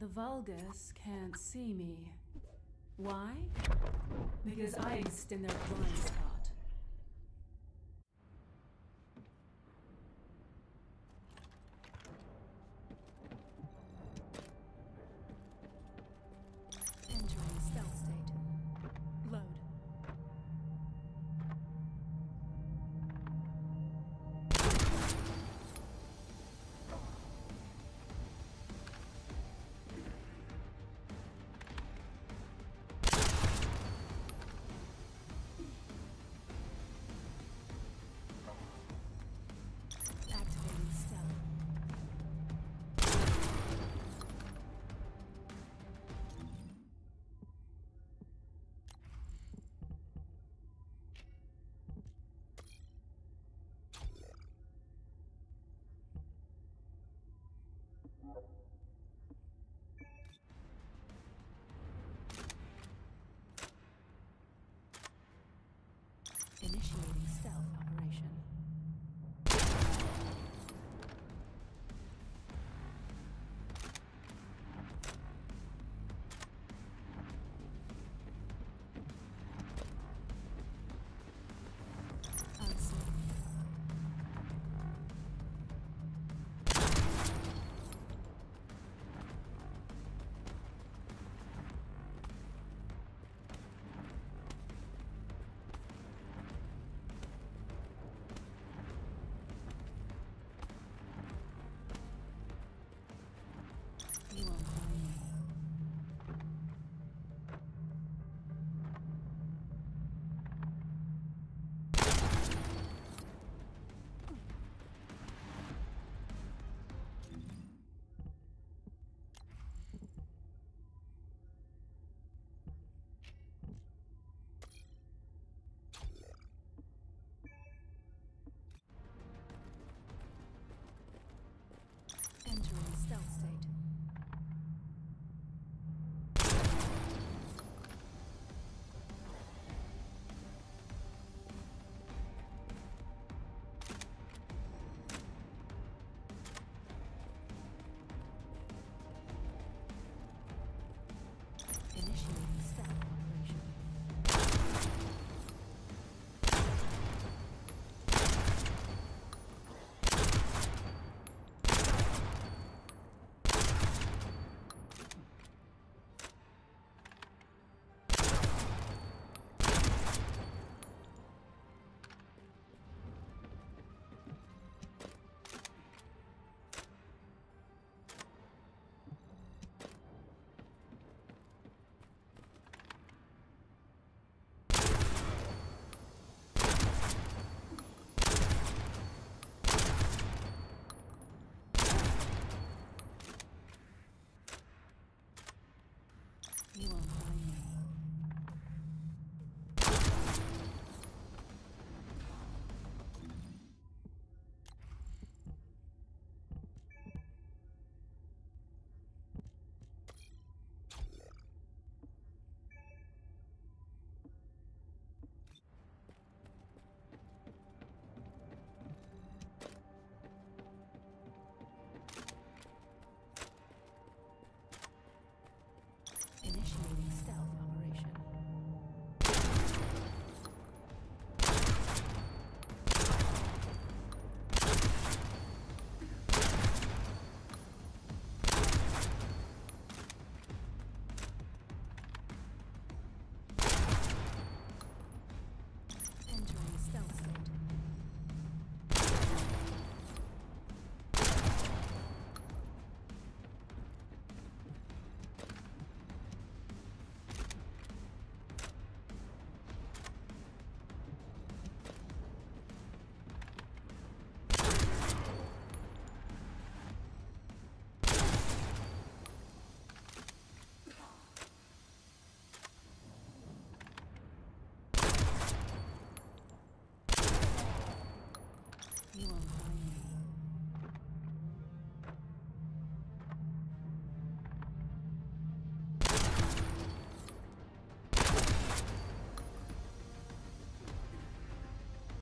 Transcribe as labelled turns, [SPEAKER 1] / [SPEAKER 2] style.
[SPEAKER 1] The Vulgus can't see me. Why? Because I extend their blind spot.